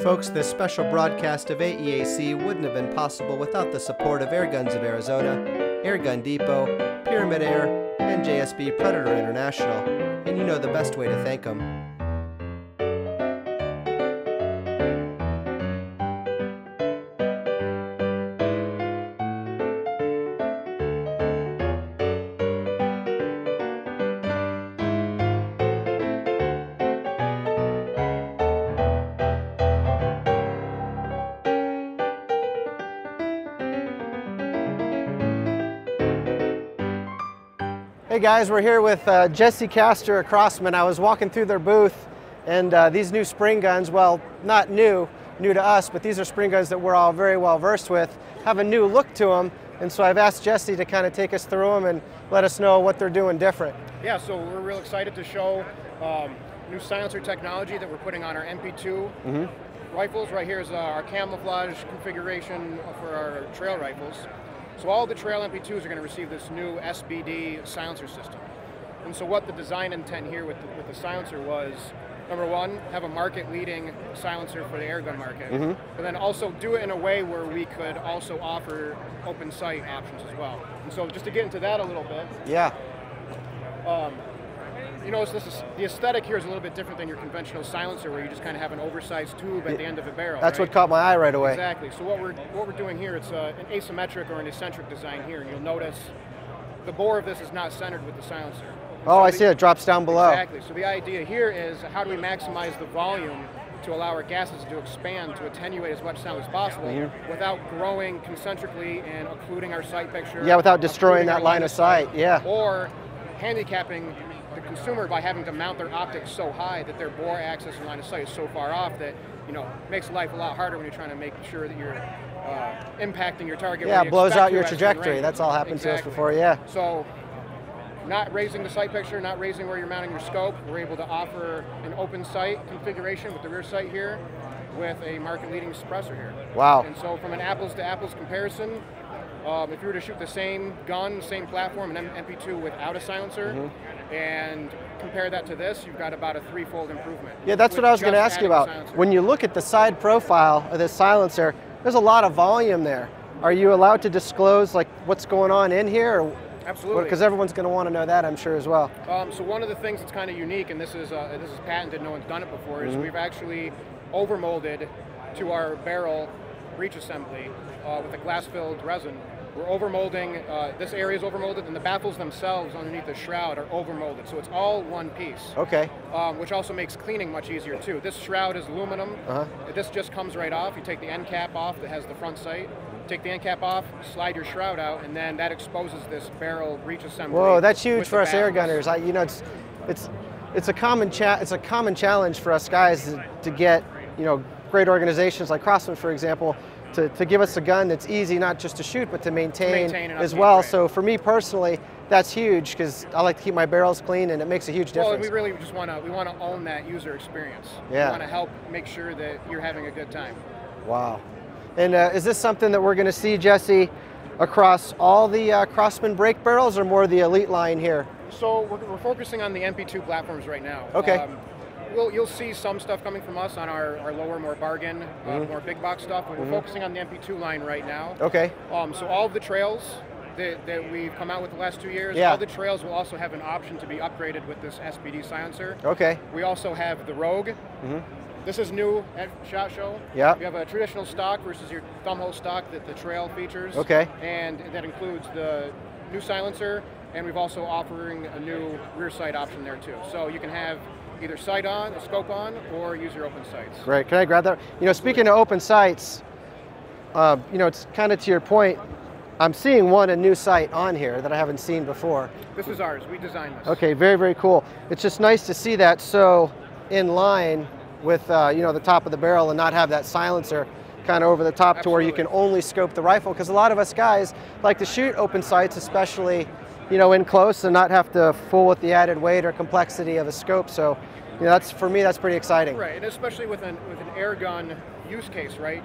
Folks, this special broadcast of AEAC wouldn't have been possible without the support of Air Guns of Arizona, Air Gun Depot, Pyramyd Air, and JSB Predator International, and you know the best way to thank them. Hey guys, we're here with uh, Jesse Castor at Crosman. I was walking through their booth and uh, these new spring guns, well, not new, new to us, but these are spring guns that we're all very well versed with, have a new look to them. And so I've asked Jesse to kind of take us through them and let us know what they're doing different. Yeah, so we're real excited to show um, new silencer technology that we're putting on our NP2 Mm-hmm. rifles. Right here is uh, our camouflage configuration for our trail rifles. So all the trail NP2s are going to receive this new SBD silencer system. And so what the design intent here with the, with the silencer was, number one, have a market-leading silencer for the airgun market, Mhm. but then also do it in a way where we could also offer open sight options as well. And so just to get into that a little bit, Yeah, um, you know, this is, the aesthetic here is a little bit different than your conventional silencer, where you just kind of have an oversized tube at the end of a barrel. that's right? what caught my eye right away. Exactly. So what we're what we're doing here, it's uh, an asymmetric or an eccentric design here, and you'll notice the bore of this is not centered with the silencer. Oh, So I the- see it drops down below. Exactly. So the idea here is how do we maximize the volume to allow our gases to expand to attenuate as much sound as possible without growing concentrically and occluding our sight picture. Yeah, without destroying that line of sight, yeah. Or handicapping the consumer by having to mount their optics so high that their bore axis and line of sight is so far off that you know makes life a lot harder when you're trying to make sure that you're uh, impacting your target. Yeah, it you blows out your trajectory. That's all happened to us before, yeah. So, not raising the sight picture, not raising where you're mounting your scope, we're able to offer an open sight configuration with the rear sight here with a market-leading suppressor here. Wow. And so from an apples-to-apples comparison, um, if you were to shoot the same gun, same platform, an NP2 without a silencer, Mm-hmm. and compare that to this, you've got about a threefold improvement. Yeah, that's what I was going to ask you about. When you look at the side profile of this silencer, there's a lot of volume there. Are you allowed to disclose like what's going on in here? Absolutely. Because everyone's going to want to know that, I'm sure as well. Um, so one of the things that's kind of unique, and this is uh, this is patented, no one's done it before, Mm-hmm. is we've actually overmolded to our barrel breech assembly uh, with a glass-filled resin. We're overmolding. Uh, this area is overmolded, and the baffles themselves underneath the shroud are overmolded, so it's all one piece. Okay. Um, which also makes cleaning much easier too. This shroud is aluminum. Uh-huh. This just comes right off. You take the end cap off that has the front sight. Take the end cap off, slide your shroud out, and then that exposes this barrel breech assembly. Whoa, that's huge for us air gunners. I, you know, it's it's it's a common cha- it's a common challenge for us guys to, to get you know great organizations like Crosman, for example, to, to give us a gun that's easy not just to shoot but to maintain, maintain as well. right. So for me personally, that's huge because I like to keep my barrels clean and it makes a huge difference. Well, we really just want to we want to own that user experience. Yeah. We want to help make sure that you're having a good time. Wow. And uh, is this something that we're going to see, Jesse, across all the uh, Crosman brake barrels or more the elite line here? So we're, we're focusing on the NP2 platforms right now. Um, Okay. we'll, you'll see some stuff coming from us on our, our lower, more bargain, uh, Mm-hmm. more big box stuff, but we're focusing on the NP2 line right now. Okay. Um, so all of the trails that, that we've come out with the last two years, Yeah. all the trails will also have an option to be upgraded with this SBD silencer. Okay. We also have the Rogue. Mm -hmm. This is new at SHOT Show. Yeah. We have a traditional stock versus your thumbhole stock that the trail features. Okay. And that includes the new silencer, and we've also offering a new rear sight option there too. So you can have either sight on, a scope on, or use your open sights. Great. Can I grab that? You know, speaking of open sights, uh, you know, it's kind of to your point. I'm seeing one a new sight on here that I haven't seen before. This is ours. We designed this. Okay, very very cool. It's just nice to see that so in line with uh, you know the top of the barrel and not have that silencer kind of over the top to where you can only scope the rifle because a lot of us guys like to shoot open sights, especially you know in close and not have to fool with the added weight or complexity of a scope. So you know, that's for me that's pretty exciting. Right, and especially with an with an air gun use case, right?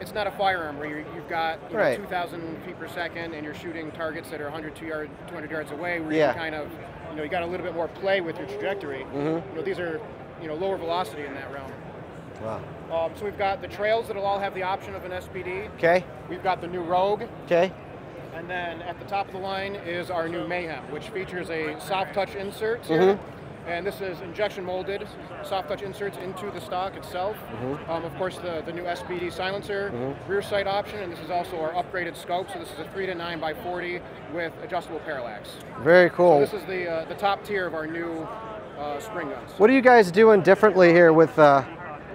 It's not a firearm where you're, you've got you know, Right. 2,000 feet per second and you're shooting targets that are 100, 200 yard, 200 yards away. Where Yeah. you kind of, you know, you got a little bit more play with your trajectory. Mm-hmm. You know, these are, you know, lower velocity in that realm. Wow. Um, so we've got the trails that'll all have the option of an SBD. Okay. We've got the new Rogue, Okay. And then at the top of the line is our new Mayhem, which features a soft touch insert Mm-hmm. And this is injection molded soft touch inserts into the stock itself. Mm-hmm. Um, of course, the, the new SBD silencer, rear sight option, and this is also our upgraded scope. So this is a 3 to 9 by 40 with adjustable parallax. Very cool. This is the, uh, the top tier of our new uh, spring guns. What are you guys doing differently here with uh,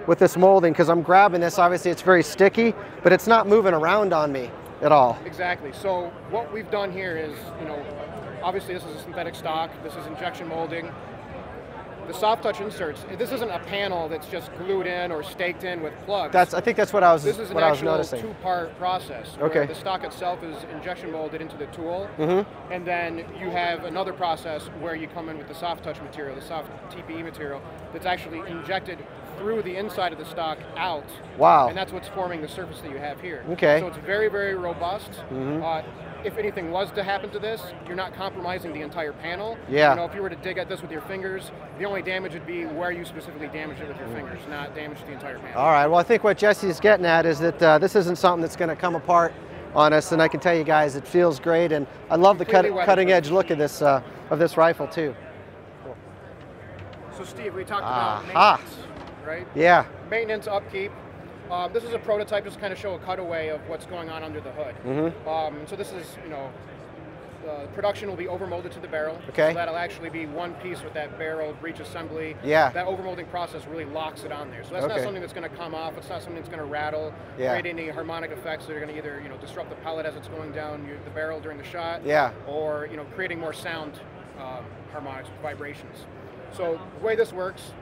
with this molding? Because I'm grabbing this. Obviously, it's very sticky, but it's not moving around on me at all. Exactly. So what we've done here is, you know, obviously this is a synthetic stock. This is injection molding. The soft touch inserts. This isn't a panel that's just glued in or staked in with plugs. That's. I think that's what I was. this is an what I was actual two-part process. Okay. The stock itself is injection molded into the tool, Mm-hmm. and then you have another process where you come in with the soft touch material, the soft TPE material, that's actually injected through the inside of the stock out. Wow. And that's what's forming the surface that you have here. Okay. So it's very, very robust. Mm-hmm. Uh, if anything was to happen to this, you're not compromising the entire panel. Yeah. You know, if you were to dig at this with your fingers, the only damage would be where you specifically damaged it with your fingers, not damage to the entire panel. All right. Well, I think what Jesse's getting at is that uh, this isn't something that's going to come apart on us, and I can tell you guys, it feels great, and I love the cut, cutting edge look of this uh, of this rifle too. So Steve, we talked Aha. about maintenance, right? Yeah. Maintenance, upkeep. Um, this is a prototype, just to kind of show a cutaway of what's going on under the hood. Mm-hmm. Um, so this is, you know, uh, production will be overmolded to the barrel. Okay. So that'll actually be one piece with that barrel breech assembly. Yeah. That overmolding process really locks it on there. So that's not something that's going to come off. It's not something that's going to rattle, Yeah. create any harmonic effects that are going to either, you know, disrupt the pellet as it's going down the barrel during the shot. Yeah. Or, you know, creating more sound um, harmonics, vibrations. So the way this works,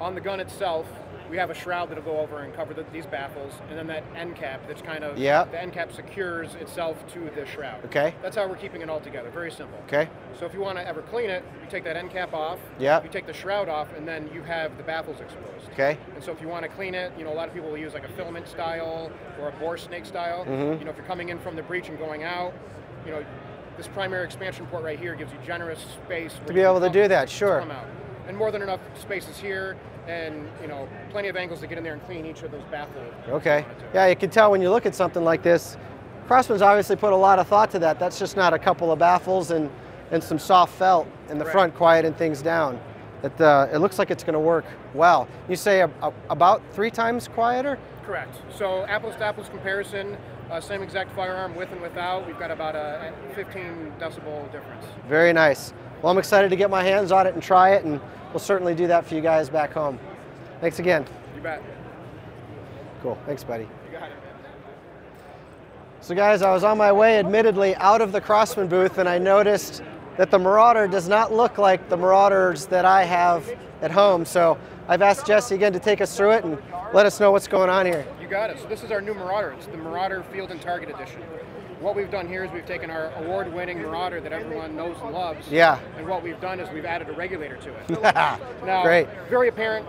on the gun itself, we have a shroud that'll go over and cover the, these baffles, and then that end cap that's kind of Yep. the end cap secures itself to the shroud. Okay. That's how we're keeping it all together. Very simple. Okay. So if you want to ever clean it, you take that end cap off. Yep. You take the shroud off, and then you have the baffles exposed. Okay. And so if you want to clean it, you know, a lot of people will use like a filament style or a bore snake style. Mhm. You know, if you're coming in from the breech and going out, you know, this primary expansion port right here gives you generous space To be able to do that, sure. And more than enough spaces here, and you know, plenty of angles to get in there and clean each of those baffles. Okay. Yeah, you can tell when you look at something like this. Crosman's obviously put a lot of thought to that. That's just not a couple of baffles and, and some soft felt in the Correct. front, quieting things down. It, uh, it looks like it's going to work well. You say a, a- about three times quieter? Correct. So apples to apples comparison, uh, same exact firearm with and without. We've got about a 15 decibel difference. Very nice. Well, I'm excited to get my hands on it and try it, and we'll certainly do that for you guys back home. Thanks again. You bet. Cool. Thanks, buddy. You got it. So guys, I was on my way admittedly out of the Crosman booth and I noticed that the Marauder does not look like the Marauders that I have at home. So I've asked Jesse again to take us through it and let us know what's going on here. You got it. So this is our new Marauder. It's the Marauder Field and Target Edition. What we've done here is we've taken our award-winning Marauder that everyone knows and loves. Yeah. And what we've done is we've added a regulator to it. Now, Great. very apparent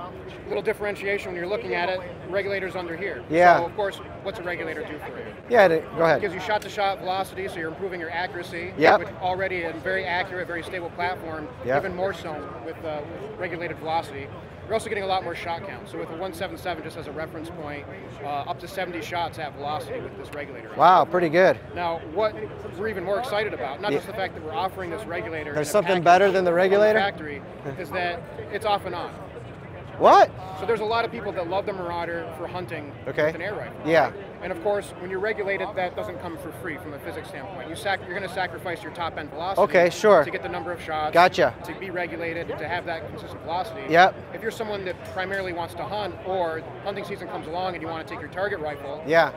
little differentiation when you're looking at it. Regulators under here. Yeah. So of course, what's a regulator do for you? Yeah, go It ahead. gives you shot-to-shot velocity, so you're improving your accuracy. Which already a very accurate, very stable platform. Yep. Even more so with, uh, with regulated velocity. You're also getting a lot more shot count. So with the 177, just as a reference point, uh, up to 70 shots at velocity with this regulator. Wow, pretty good. Now, what we're even more excited about, not Yeah. just the fact that we're offering this regulator. There's something better than the regulator? factory, is that it's off and on. What? So there's a lot of people that love the Marauder for hunting Okay. with an air rifle. Yeah. And of course, when you're regulated, that doesn't come for free from a physics standpoint. You sac- you're going to sacrifice your top end velocity. Okay, sure. To get the number of shots. Gotcha. To be regulated, to have that consistent velocity. Yep. If you're someone that primarily wants to hunt, or hunting season comes along and you want to take your target rifle, Yeah.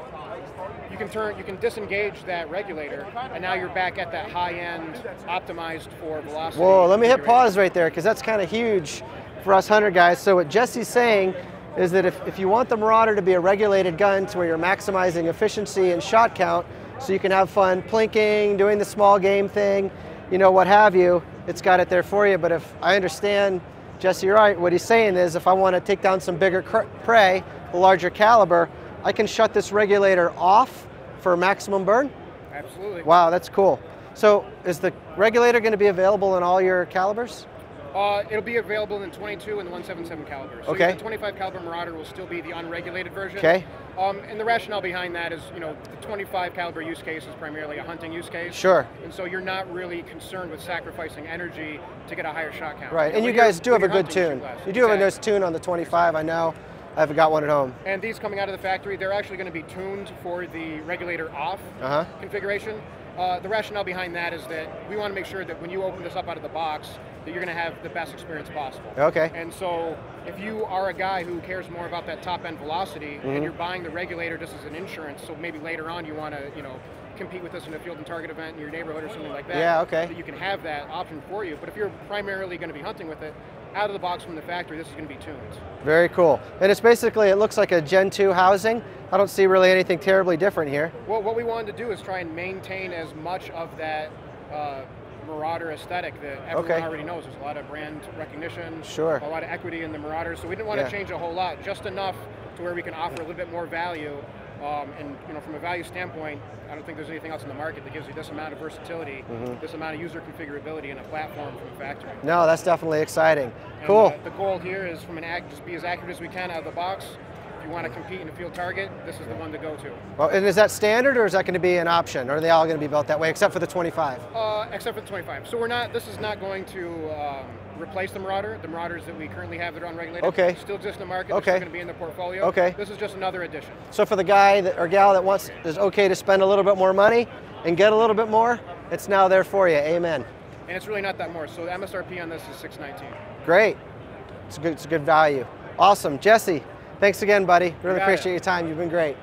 you can turn, you can disengage that regulator, and now you're back at that high end, optimized for velocity. Whoa, let me hit pause right there because that's kind of huge for us hunter guys. So what Jesse's saying is that if, if you want the Marauder to be a regulated gun to where you're maximizing efficiency and shot count so you can have fun plinking, doing the small game thing, you know, what have you, it's got it there for you. But if I understand Jesse right, what he's saying is if I want to take down some bigger cr- prey, a larger caliber, I can shut this regulator off for maximum burn? Absolutely. Wow, that's cool. So is the regulator going to be available in all your calibers? Uh, it'll be available in 22 and the 177 caliber. So Okay. The 25 caliber Marauder will still be the unregulated version. Okay. Um, and the rationale behind that is, you know, the 25 caliber use case is primarily a hunting use case. Sure. And so you're not really concerned with sacrificing energy to get a higher shot count. Right, and you guys do have a good tune. You do have a nice tune on the 25, I know. I've got one at home. And these coming out of the factory, they're actually going to be tuned for the regulator off Uh-huh. configuration. Uh, the rationale behind that is that we want to make sure that when you open this up out of the box, that you're going to have the best experience possible. Okay. And so, if you are a guy who cares more about that top end velocity, Mm-hmm. and you're buying the regulator just as an insurance, so maybe later on you want to, you know, compete with us in a field and target event in your neighborhood or something like that. Yeah, okay. That you can have that option for you. But if you're primarily going to be hunting with it, out of the box from the factory, this is going to be tuned. Very cool. And it's basically, it looks like a Gen 2 housing. I don't see really anything terribly different here. Well, what we wanted to do is try and maintain as much of that uh, Marauder aesthetic that everyone Okay. already knows. There's a lot of brand recognition, Sure. a lot of equity in the Marauders, so we didn't want Yeah. to change a whole lot, just enough to where we can offer a little bit more value. Um, and you know, from a value standpoint, I don't think there's anything else in the market that gives you this amount of versatility, Mm-hmm. this amount of user configurability in a platform from a factory. No, that's definitely exciting. And, Cool. uh, the goal here is from an act, just be as accurate as we can out of the box. If you want to compete in a field target, this is the one to go to. Well, and is that standard or is that going to be an option? Or are they all going to be built that way except for the 25? Uh, except for the 25. So we're not. This is not going to um, replace the Marauder. The Marauders that we currently have that are unregulated Okay. still exist in the market. Okay. They're going to be in the portfolio. Okay. This is just another addition. So for the guy that, or gal that wants is okay to spend a little bit more money and get a little bit more, it's now there for you. Amen. And it's really not that more. So the MSRP on this is 619. Great. It's a good, it's a good value. Awesome. Jesse, thanks again, buddy. Really got it. appreciate your time. You've been great.